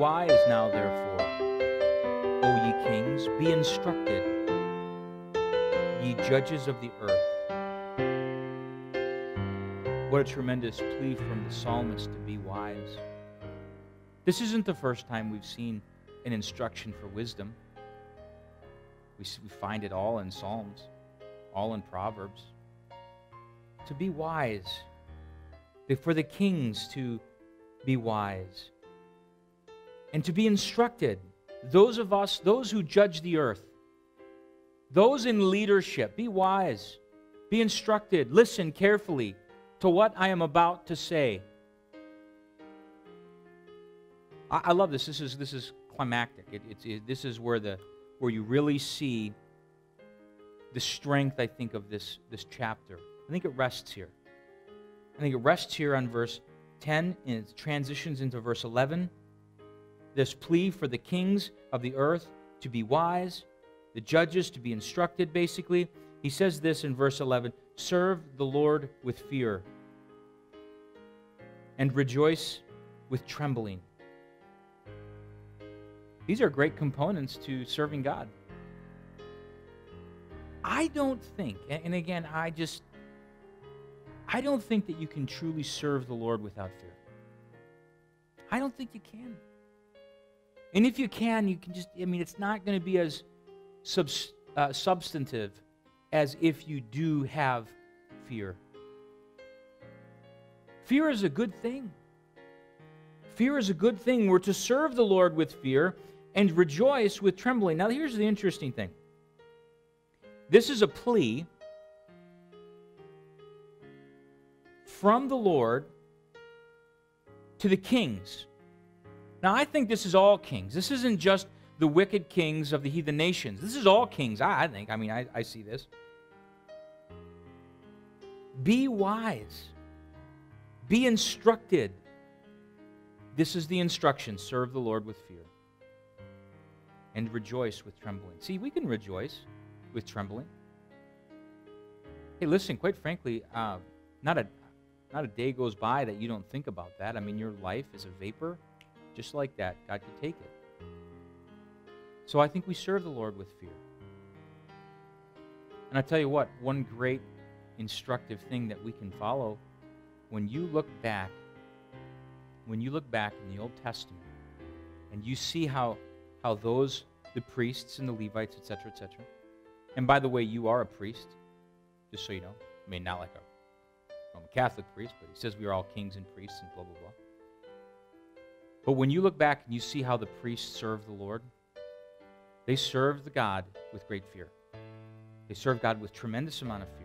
wise now, therefore, O ye kings, be instructed, ye judges of the earth. What a tremendous plea from the psalmist to be wise. This isn't the first time we've seen an instruction for wisdom. We, find it all in Psalms, all in Proverbs. To be wise, for the kings to be wise, and to be instructed. Those of us, those who judge the earth, those in leadership, be wise, be instructed, listen carefully to what I am about to say. I, I love this. This is this is climactic. It, it's it, this is where the where you really see the strength. I think of this this chapter. I think it rests here. I think it rests here on verse 10 and it transitions into verse 11. This plea for the kings of the earth to be wise, the judges to be instructed, basically. He says this in verse 11 Serve the Lord with fear and rejoice with trembling. These are great components to serving God. I don't think, and again, I just, I don't think that you can truly serve the Lord without fear. I don't think you can. And if you can, you can just, I mean, it's not going to be as subs, uh, substantive as if you do have fear. Fear is a good thing. Fear is a good thing. We're to serve the Lord with fear and rejoice with trembling. Now, here's the interesting thing this is a plea from the Lord to the kings. Now, I think this is all kings. This isn't just the wicked kings of the heathen nations. This is all kings, I, think. I mean, I, I see this. Be wise, be instructed. This is the instruction serve the Lord with fear and rejoice with trembling. See, we can rejoice with trembling. Hey, listen, quite frankly, uh, not a not a day goes by that you don't think about that. I mean, your life is a vapor. Just like that, God could take it. So I think we serve the Lord with fear. And I tell you what, one great instructive thing that we can follow when you look back, when you look back in the Old Testament, and you see how how those the priests and the Levites, etc., etc. And by the way, you are a priest, just so you know. I mean, not like a Roman Catholic priest, but he says we are all kings and priests and blah, blah, blah. But when you look back and you see how the priests served the Lord, they served the God with great fear. They served God with tremendous amount of fear.